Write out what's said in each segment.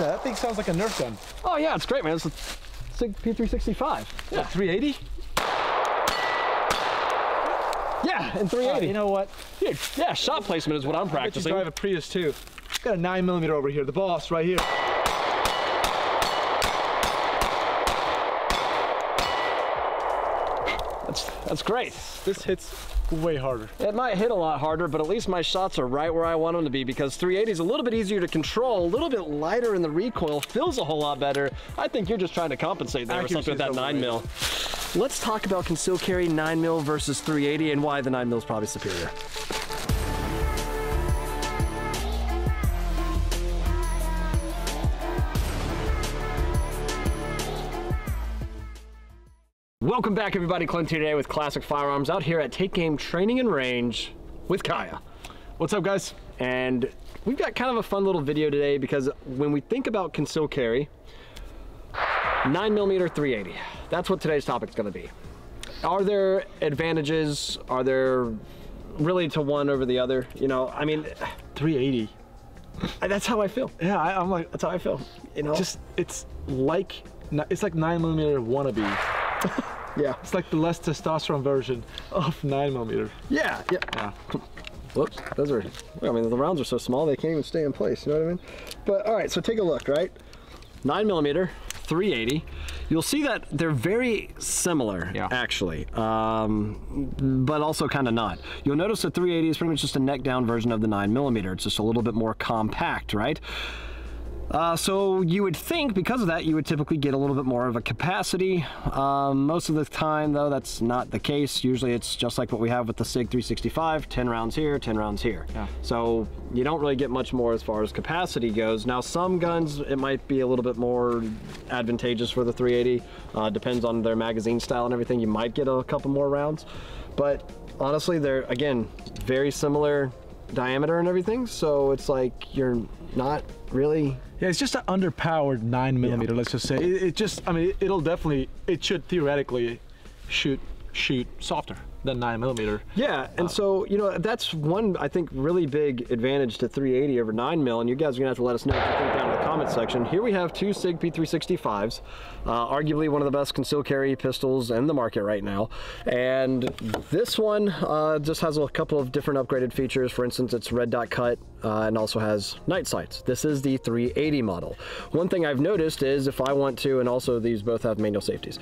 that? That thing sounds like a Nerf gun. Oh yeah, it's great, man. It's a SIG P365. Yeah. 380? Yeah, and 380. you know what? yeah, yeah, shot placement is what I'm practicing. I bet you practicing. drive a Prius too. Got a nine millimeter over here, the boss right here. That's great. This hits way harder. It might hit a lot harder, but at least my shots are right where I want them to be because 380 is a little bit easier to control, a little bit lighter in the recoil, feels a whole lot better. I think you're just trying to compensate there or something with that 9 mil. Let's talk about conceal carry 9 mil versus 380 and why the 9 mil is probably superior. Welcome back everybody, Clint here today with Classic Firearms out here at Take Game Training and Range with Kaya. What's up, guys? And we've got kind of a fun little video today because when we think about conceal carry, 9mm 380, that's what today's topic is going to be. Are there advantages? Are there really to one over the other? You know, I mean, 380. that's how I feel. Yeah, I, I'm like, That's how I feel. You know, just it's like it's like nine millimeter wannabe. Yeah, It's like the less testosterone version of nine millimeter. yeah, yeah. Yeah. Whoops, those are, I mean, the rounds are so small, they can't even stay in place, you know what I mean? But all right, so take a look, right? Nine millimeter, 380. You'll see that they're very similar, Yeah. actually, um, but also kind of not. You'll notice the 380 is pretty much just a neck down version of the nine millimeter. It's just a little bit more compact, right? Uh, so you would think because of that you would typically get a little bit more of a capacity. Um, most of the time though that's not the case. Usually it's just like what we have with the SIG 365, 10 rounds here, 10 rounds here. Yeah. So you don't really get much more as far as capacity goes. Now some guns it might be a little bit more advantageous for the 380. Uh, depends on their magazine style and everything. You might get a couple more rounds. But honestly they're again very similar diameter and everything. So it's like you're not really Yeah, it's just an underpowered nine millimeter. Let's just say it, it just. I mean, it'll definitely. It should theoretically shoot shoot softer than nine millimeter. Yeah, and so you know that's one I think really big advantage to 380 over 9 mil, and you guys are gonna have to let us know what you think down in the comment section. Here we have two Sig P365s, uh, arguably one of the best concealed carry pistols in the market right now, and this one uh, just has a couple of different upgraded features. For instance, it's red dot cut uh, and also has night sights. This is the 380 model. One thing I've noticed is if I want to, and also these both have manual safeties.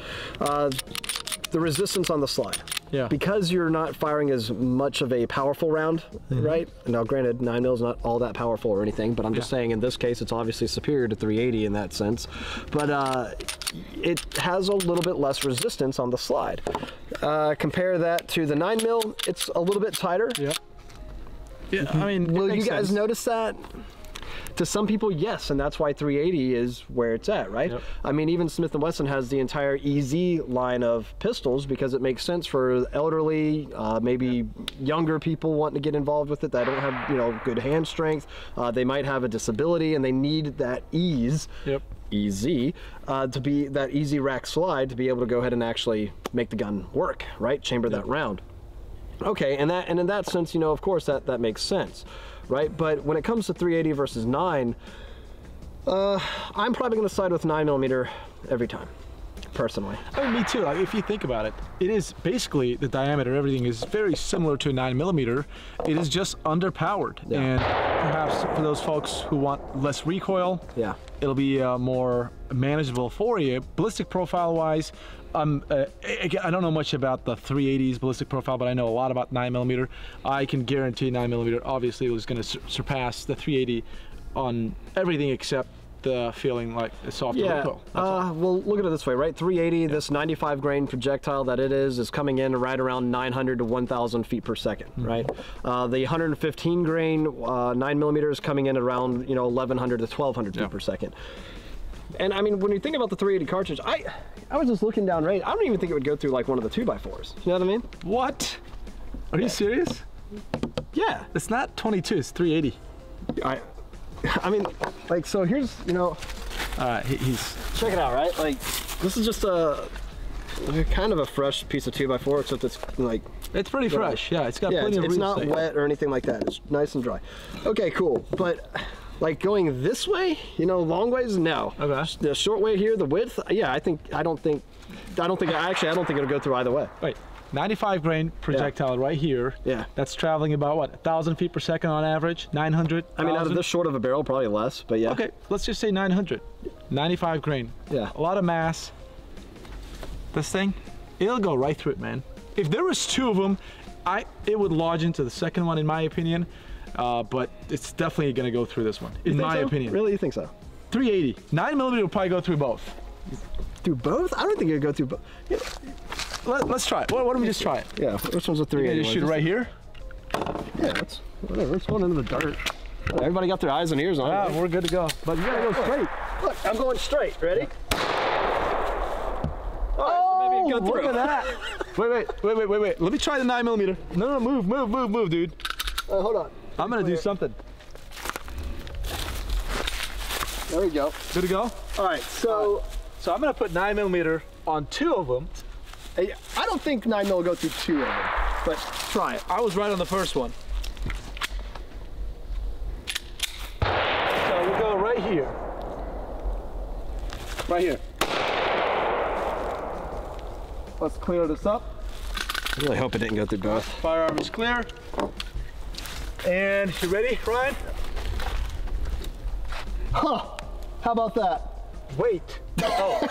The resistance on the slide. Yeah. Because you're not firing as much of a powerful round, Mm-hmm. right? Now, granted, 9 mil is not all that powerful or anything, but I'm just Yeah. saying in this case, it's obviously superior to 380 in that sense. But uh, it has a little bit less resistance on the slide. Uh, compare that to the 9 mil, it's a little bit tighter. Yeah. Yeah. I mean, Will you guys sense. notice that? To some people, yes, and that's why 380 is where it's at, right? Yep. I mean, even Smith & Wesson has the entire EZ line of pistols because it makes sense for elderly, uh, maybe younger people wanting to get involved with it that don't have, you know, good hand strength. Uh, they might have a disability and they need that ease. Yep. EZ uh, to be that easy rack slide to be able to go ahead and actually make the gun work, right? Chamber that round. Okay, and that and in that sense, you know, of course that that makes sense, right? But when it comes to 380 versus 9, uh, I'm probably to side with 9 millimeter every time, personally. I mean, me too. Like, if you think about it, it is basically the diameter. Everything is very similar to a nine millimeter. It is just underpowered, Yeah. and perhaps for those folks who want less recoil, Yeah. it'll be uh, more manageable for you. Ballistic profile wise, um, uh, I, I don't know much about the 380s ballistic profile, but I know a lot about 9mm. I can guarantee 9mm obviously was going to sur- surpass the 380 on everything except the feeling like a softer Yeah. recoil. Uh, well, look at it this way, right? 380, this 95 grain projectile that it is, is coming in right around 900 to 1,000 feet per 2nd Mm-hmm. right? Uh, the 115 grain, uh, 9 millimeters coming in around, you know, 1,100 to 1,200 feet per second. And I mean, when you think about the 380 cartridge, I I was just looking down range. I don't even think it would go through like one of the 2x4s. You know what I mean? What? Are you serious? Yeah. It's not 22, it's 380. I, I mean, like, so here's, you know, Uh, he, he's check it out, right? Like, this is just a, kind of a fresh piece of 2x4, except it's like it's pretty fresh. Yeah, it's got yeah, plenty it's, of it's not wet or anything like that. It's nice and dry. Okay, cool. But Like going this way, you know, long ways, no. Okay. The short way here, the width, yeah, I think, I don't think, I don't think, actually, I don't think it'll go through either way. Wait, 95 grain projectile right here. Yeah. That's traveling about what, 1,000 feet per second on average? 900? I mean, out of this short of a barrel, probably less, but yeah. Okay, let's just say 900. 95 grain. Yeah. A lot of mass. This thing, it'll go right through it, man. If there was two of them, I it would lodge into the second one, in my opinion. Uh, but it's definitely gonna go through this one, in my so? opinion. Really, you think so? 380. 9 millimeter will probably go through both. Through both? I don't think it'll go through both. Yeah, Let, us try it. Why, why don't we just try it? yeah, which one's a You 380? just shoot it right here. Yeah, it's whatever. It's going into the dirt. Everybody got their eyes and ears on. Ah, it. we're good to go. But you gotta go straight. Look, I'm going straight. Ready? Oh, maybe it got look at that. wait, wait, wait, wait, wait, wait. Let me try the 9 millimeter. No, no, move, move, move, move, dude. Uh, hold on. I'm gonna do something. There we go. Good to go? All right, so So I'm gonna put 9 millimeter on two of them. I I don't think 9 mil will go through two of them, but try it. I was right on the first one. So we'll go right here. Right here. Let's clear this up. I really hope it didn't go through both. Uh, firearm is clear. And you ready, Ryan? Huh. How about that? Wait. Oh.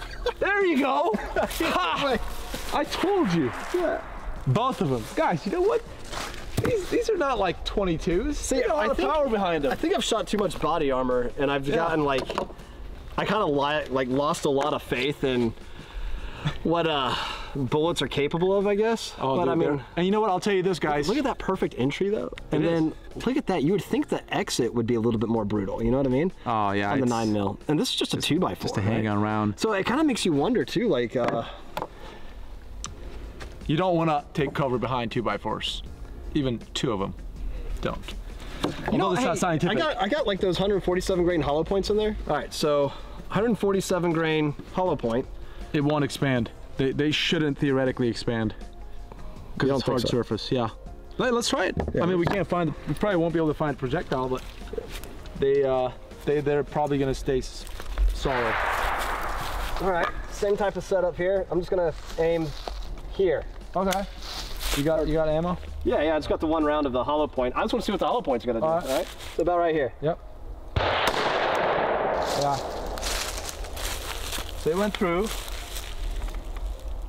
there you go. I told you. Yeah. Both of them. Guys, you know what? These, these are not like 22s. See, a lot I of think- power behind them. I think I've shot too much body armor, and I've gotten like, I kind of li- like lost a lot of faith in what uh bullets are capable of. I guess. Oh, but I mean, and you know what? I'll tell you this, guys. look at that perfect entry though, and It is. then look at that. You would think the exit would be a little bit more brutal. You know what I mean? Oh, yeah, On the nine mil, and this is just a two by four. Just a handgun round. So it kind of makes you wonder too, like. uh You don't want to take cover behind two by fours, even two of them. Don't. You know, Although it's hey, not scientific. I got I got like those 147 grain hollow points in there. All right, so 147 grain hollow point. It won't expand. They, they shouldn't theoretically expand. Because don't it's think hard so? surface, yeah. Let, us try it. Yeah, I mean, we can't find, we probably won't be able to find a projectile, but they, uh, they, they're probably gonna stay solid. All right, same type of setup here. I'm just gonna aim here. Okay. You got, you got ammo? Yeah, yeah, it's got the one round of the hollow point. I just want to see what the hollow point's gonna do. All All right. it's about right here. Yep. Yeah. So it went through.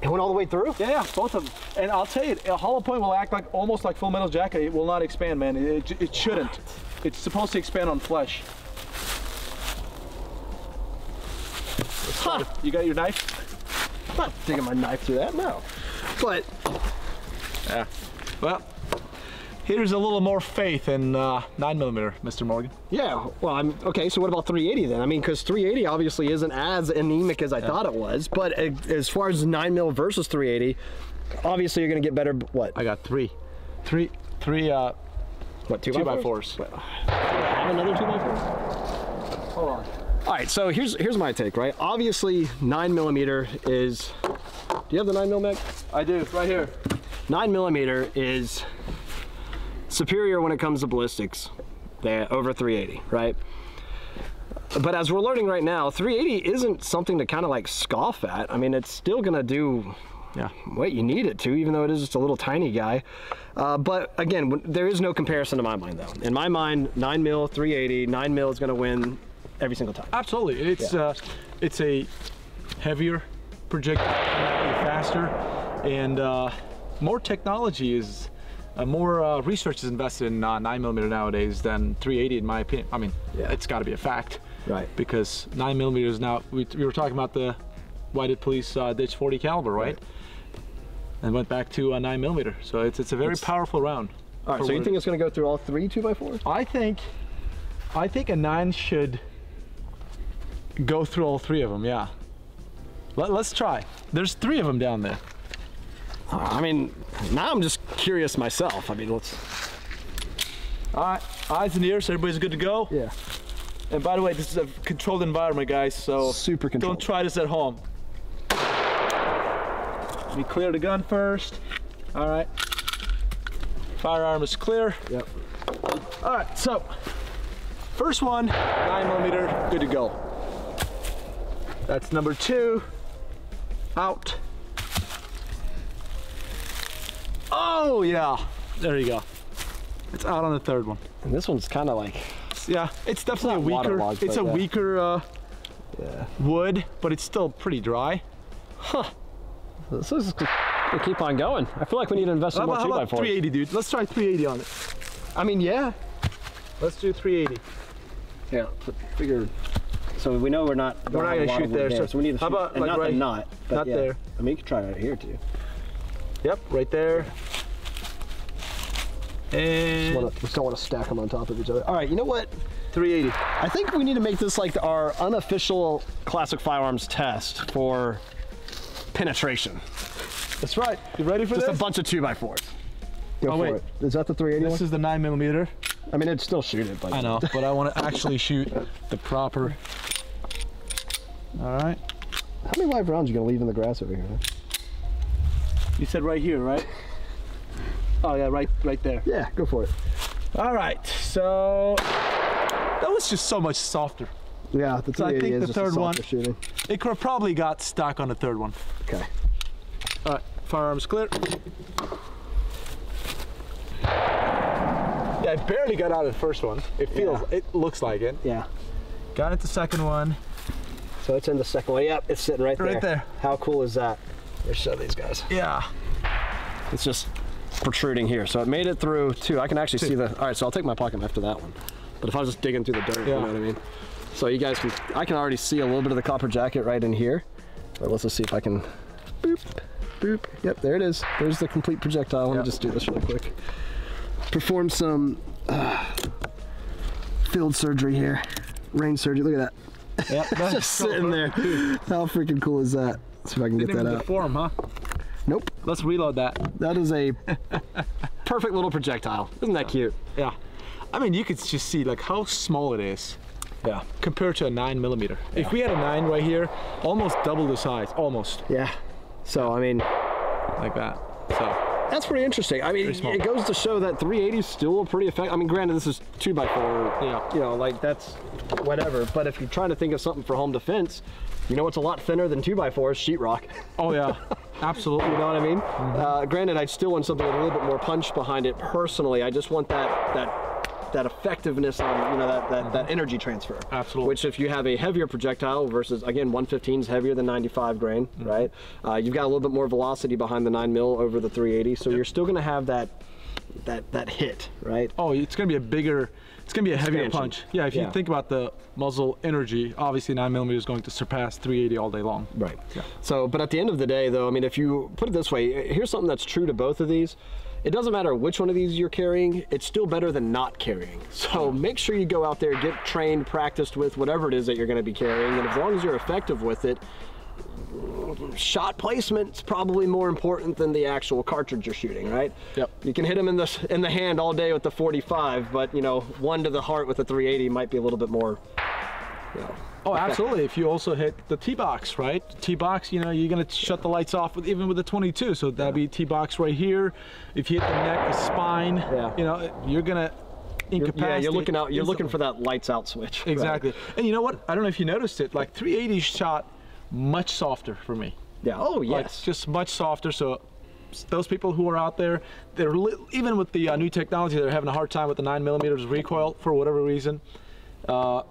It went all the way through. Yeah, yeah, both of them. And I'll tell you, a hollow point will act like almost like full metal jacket. It will not expand, man. It, it, it shouldn't. It's supposed to expand on flesh. Huh. You got your knife? I'm not digging my knife through that. No. But Yeah. Well, here's a little more faith in uh, 9 millimeter, Mr. Morgan. yeah, well, I'm okay. So what about 380 then? I mean, because 380 obviously isn't as anemic as I thought it was. But as far as 9 mil versus 380, obviously you're gonna get better. What? I got three. Three, three, uh, What? Two, two by by fours? fours. have another two by four? Hold on. All right, so here's here's my take, right? Obviously, nine millimeter is. Do you have the nine mil mag? I do, right here. Nine millimeter is superior when it comes to ballistics. They're over 380, right? But as we're learning right now, 380 isn't something to kind of like scoff at. I mean, it's still gonna do Yeah. what you need it to, even though it is just a little tiny guy. Uh, but again, there is no comparison to my mind, though. In my mind, 9 mil, 380, 9 mil is going to win every single time. Absolutely. It's Yeah. uh, it's a heavier projectile, faster, and uh, more technology is. Uh, more uh, research is invested in uh, 9 millimeter nowadays than 380, in my opinion. I mean, Yeah. it's got to be a fact. Right. Because 9 millimeters now, we, we were talking about the Why Did Police uh, Ditch 40 caliber, right? And went back to a 9 millimeter. So it's, it's a very powerful round. All right, so you think it's going to go through all three 2x4s? I think, I think a nine should go through all three of them. Yeah. Let, let's try. There's three of them down there. I mean, now I'm just curious myself. I mean, let's. All right, eyes and ears. Everybody's good to go. Yeah. And by the way, this is a controlled environment, guys. So Super controlled. Don't try this at home. We clear the gun first. All right. Firearm is clear. Yep. All right, so First one, nine millimeter, good to go. That's number two, out. Oh yeah, there you go. It's out on the third one. And this one's kind of like, Yeah, it's definitely a weaker. It's a yeah. weaker uh, yeah. wood, but it's still pretty dry. This is gonna keep on going. I feel like we need to invest in more about, two how by about fours. 380, dude? Let's try 380 on it. I mean, yeah. Let's do 380. Yeah. Figure. So we know we're not. We're not gonna shoot of wood there, so- so we need to how shoot, about, and like, not right- the knot. But not yeah. there. I mean, you could try right here too. Yep, right there. And just don't want to stack them on top of each other. All right, you know what? 380. I think we need to make this like our unofficial classic firearms test for penetration. That's right. You ready for this. Just a bunch of two by fours. Go Oh, for wait. it. Is that the 380 This one? is the nine millimeter. I mean, it'd still shoot it, but I know, but I want to actually shoot the proper. All right. How many live rounds are you gonna leave in the grass over here? You said right here, right? Oh yeah, right, right there. Yeah, go for it. All right. So that was just so much softer. Yeah, the 380 So I think the third one- shooting. It probably got stuck on the third one. Okay. All right, firearms clear. Yeah, I barely got out of the first one. It feels, Yeah. it looks like it. Yeah. Got it the second one. So it's in the second one. Yep, it's sitting right there. Right there. How cool is that? Let's show these guys. Yeah. It's just protruding here. So it made it through two. I can actually see the. All right, so I'll take my pocket knife to that one. But if I was just digging through the dirt, you know what I mean? So you guys can. I can already see a little bit of the copper jacket right in here. But let's just see if I can. Boop, boop. Yep, there it is. There's the complete projectile. Let Yeah. me just do this really quick. Perform some uh, field surgery here. Rain surgery. Look at that. Yeah. Just sitting there. How freaking cool is that? Let's see if I can get Didn't that even out. deform, huh? Nope. Let's reload that. That is a perfect little projectile. Isn't that cute? Yeah. I mean, you could just see like how small it is Yeah. compared to a nine millimeter. If we had a nine right here, almost double the size, almost Yeah. So I mean, like that. So that's pretty interesting. I mean, it goes to show that 380 is still a pretty effective. I mean, granted, this is two by four. Yeah. You know, like that's whatever. But if you're trying to think of something for home defense, you know what's a lot thinner than two by fours? Sheetrock. Oh yeah, absolutely. You know what I mean? Uh, granted, I still want something with a little bit more punch behind it. Personally, I just want that that that effectiveness on you know that that, that energy transfer. Absolutely. Which, if you have a heavier projectile versus again 115 is heavier than 95 grain, right? Uh, you've got a little bit more velocity behind the 9 mil over the 380, so you're still going to have that that that hit, right? Oh, it's gonna be a bigger, it's gonna be a heavier Expansion. punch. Yeah, if you think about the muzzle energy, obviously nine millimeter is going to surpass 380 all day long. Right. Yeah. So, but at the end of the day, though, I mean, if you put it this way, here's something that's true to both of these. It doesn't matter which one of these you're carrying, it's still better than not carrying. So make sure you go out there, get trained, practiced with whatever it is that you're going to be carrying, and as long as you're effective with it, shot placement's probably more important than the actual cartridge you're shooting, right? Yep. You can hit them in the in the hand all day with the 45, but you know, one to the heart with the 380 might be a little bit more. Know, Oh, absolutely. If you also hit the T-box, right? T-box, you know, you're gonna shut the lights off with even with the 22. So that'd be T-box right here. If you hit the neck, the spine, Yeah. you know, you're gonna you're, incapacitate. yeah, you're looking out. You're looking for that lights out switch. right? Exactly. And you know what? I don't know if you noticed it. Like 380 shot much softer for me. Yeah. Oh Like yes. just much softer. So those people who are out there, they're even with the uh, new technology, they're having a hard time with the nine millimeters recoil for whatever reason. Uh,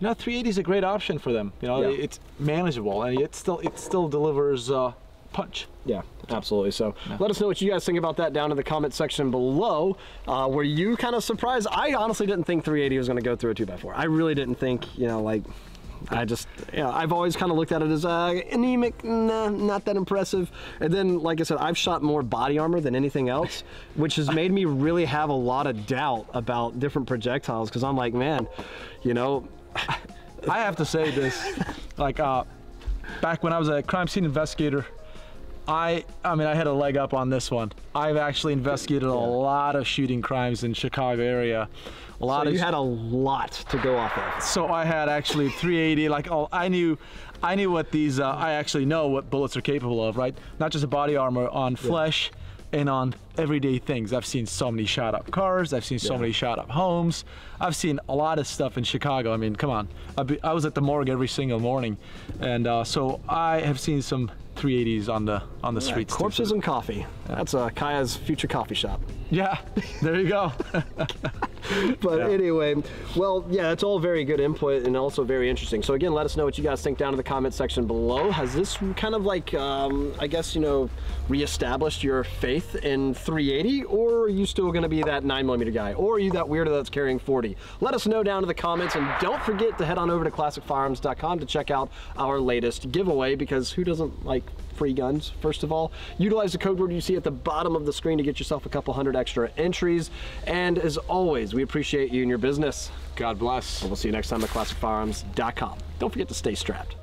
you know, 380 is a great option for them. You know, Yeah. it's manageable and it still it still delivers uh, punch. Yeah, absolutely. So let us know what you guys think about that down in the comment section below. Uh, were you kind of surprised? I honestly didn't think 380 was going to go through a 2x4. I really didn't think, you know, like, I just, you know, I've always kind of looked at it as uh, anemic, nah, not that impressive. And then, like I said, I've shot more body armor than anything else, which has made me really have a lot of doubt about different projectiles because I'm like, man, you know, I have to say this, like uh, back when I was a crime scene investigator, I I mean I had a leg up on this one. I've actually investigated a lot of shooting crimes in Chicago area. A lot so of you had a lot to go off of. so I had actually 380 like oh I knew I knew what these uh, I actually know what bullets are capable of, right? Not just a body armor on flesh, and on everyday things. I've seen so many shot up cars. I've seen so Yeah. many shot up homes. I've seen a lot of stuff in Chicago. I mean, come on. I, be, I was at the morgue every single morning, and uh, so I have seen some 380s on the on the streets. too. Corpses and coffee. That's uh, Kaya's future coffee shop. Yeah, there you go. But Yeah. anyway, well, yeah, it's all very good input and also very interesting. So again, let us know what you guys think down in the comment section below. Has this kind of like, um, I guess, you know, reestablished your faith in 380, or are you still going to be that nine millimeter guy, or are you that weirdo that's carrying 40? Let us know down in the comments, and don't forget to head on over to classicfirearms.com to check out our latest giveaway, because who doesn't like free guns, first of all. Utilize the code word you see at the bottom of the screen to get yourself a couple hundred extra entries. And as always, we appreciate you and your business. God bless. And We'll see you next time at classicfirearms.com. Don't forget to stay strapped.